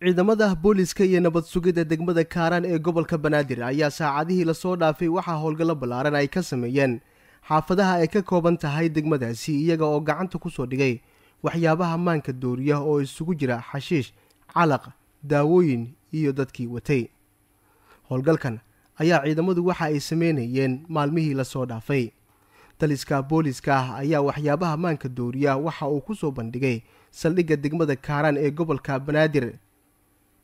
ciidamada booliska iyo nabad sugidda degmada kaaraan ee gobolka banaadir ayaa saacadihii la soo dhaafay waxaa howlgallo ballaaran ay ka sameeyeen. Xaafadaha ay ka kooban tahay degmadaasi iyaga oo gacanta ku soo dhigay waxyaabaha maanka dooriya oo isugu jira xashiish calaq daawooyin iyo dadkii watay. Howlgalkan ayaa ciidamadu waxa ay sameynayeen maalmihii la soo dhaafay. Taliska booliska ah ayaa waxyaabaha maanka dooriya waxa uu ku soo bandhigay saldhigga degmada kaaraan ee gobolka banaadir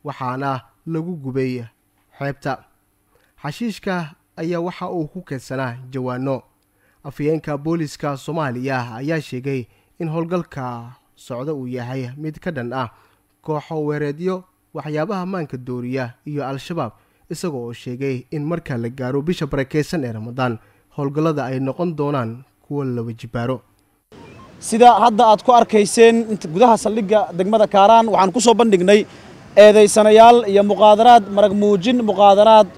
waxaana lagu gubay xeebta. Xashiishka ayaa waxa uu ku keedsanaa jawaano. Afhayeenka booliska soomaaliya ayaa sheegay in howlgalka socda uu yahay mid ka dhan ah kooxo weereedyo waxyaabaha maanka dooriya iyo al-shabaab isaga oo sheegay in marka la gaaro bisha barakeysan ee ramadaan howlgallada ay noqon doonaan kuwa laba jibaaro sida hadda aad ku arkayseen gudaha saldhigga degmada kaaraan waxaan ku soo bandhignay eedaysanayaal iyo muqaadaraad marag muujin muqaadaraad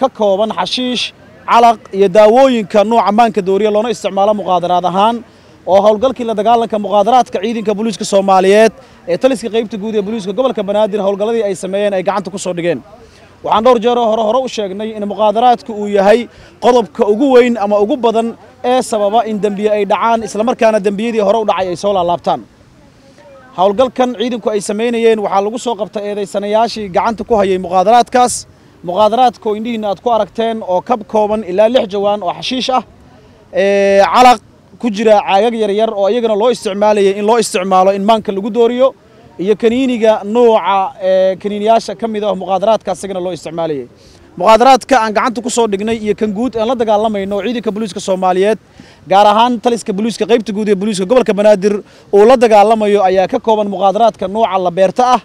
ka kooban xashiish calaq iyo daawooyinka nuuca maanka dooriya loona isticmaalo muqaadaraad ahaan oo howlgalkii la dagaalanka muqaadaraadka ciidanka booliiska soomaaliyeed ee taliska qaybta guud ee booliiska gobolka banaadir howlgalladii ay sameeyeen ay gacanta ku soo dhigeen. Waxaan dhowr jeeroo hore hore u sheegnay in muqaadaraadku uu yahay qodobka ugu weyn ama ugu badan ee sababa in dembiye ay dhacaan islamarkaana dembiyadii hore u dhacay ay soo laalaabtaan howlgalkan ciidanku ay samaynayeen waxaa lagu soo qabtay eedaysanayaashii gacanta ku hayay muqaadaraadkaas. Muqaadaraadka oo indhihiinna aad ku aragteen oo ka kooban ilaa lix jawaan oo xashiish ah. Calaq ku jira caagag yaryar oo iyagana loo isticmaalayay in loo isticmaalo in maanka lagu dooriyo. Iyo kaniiniga nuuca kaniiniyaasha ka mid ah muqaadaraadka isagana loo isticmaalayay muqaadaraadka aan gacanta ku soo dhignay iyo kan guud aan la dagaalamayno ciidanka booliiska soomaaliyeed gaar ahaan taliska booliiska qaybta guud ee booliiska gobolka banaadir uu la dagaalamayo ayaa ka kooban muqaadaraadka nuuca la beerta ah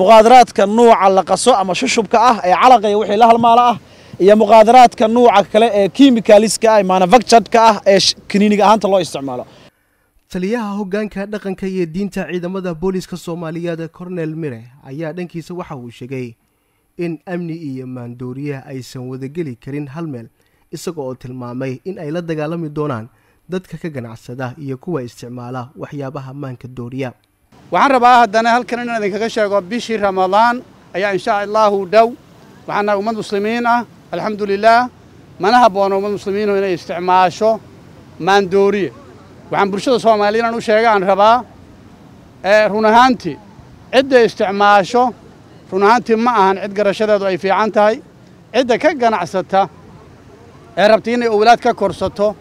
muqaadaraadka nuuca la qaso ama shushubka ah ee calaqaya wixii la halmaala ah iyo muqaadaraadka nuuca kale ee kimikaliska ah manufacturedka ah ee kaniiniga ahaanta loo isticmaalo. Taliyaha hoggaanka dhaqanka iyo diinta ciidamada booliiska soomaaliyeed cornel mire ayaa dhankiisa waxa uu sheegay in amni iyo maandooriyaha aysan wadageli karin hal meel isaga oo tilmaamay in ay la dagaalami doonaan dadka ka ganacsada iyo kuwa isticmaala waxyaabaha maanka dooriya. Waxaan rabaa haddana halkan inaan idinkaga sheego bishii ramadaan ayaa inshaa allaahu dhow. Waxaana ummad muslimiin ah alxamdu lilaah mana habboona ummad muslimiinu inay isticmaasho maandooriye waxaan bulshada soomaaliya inaan u sheega aan rabaa run ahaantii cidda isticmaasho run ahaantii ma ahan cid garashadeedu ay fiican tahay. Cidda ka ganacsata ee rabta inay owlaad ka korsato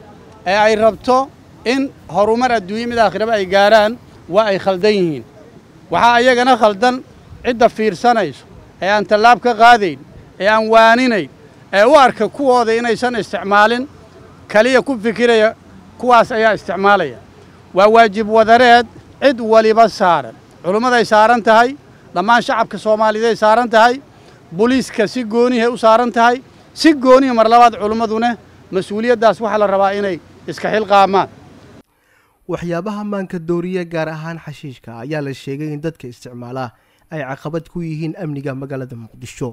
ee ay rabto in horumar adduunye mid aakhiraba ay gaaraan waa ay khaldan yihiin. Waxaa ayagana khaldan cidda fiirsanayso ee aan tallaab ka qaadayn ee aan waaninayn ee u arka kuwooda inaysan isticmaalin kaliya ku fikiraya kuwaas ayaa isticmaalaya. Waa waajib wadareed cid waliba saaran. Culimmaday saaran tahay dhammaan shacabka soomaaliyeeday saaran tahay boliiska si goonihay u saaran tahay si goonihi mar labaad culimmaduna mas'uuliyaddaas waxaa la rabaa inay iska xilqaamaan waxyaabaha maanka dooriya gaar ahaan xashiishka ayaa la sheegay in dadka isticmaala ay caqabad ku yihiin amniga magaalada muqdisho.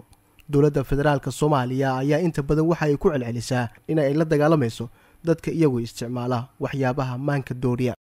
Dowladda federaalk soomaaliya ayaa inta badan waxa ay ku celcelisaa in ay la dagaalamayso dadka iyagu isticmaala waxyaabaha maanka dooriya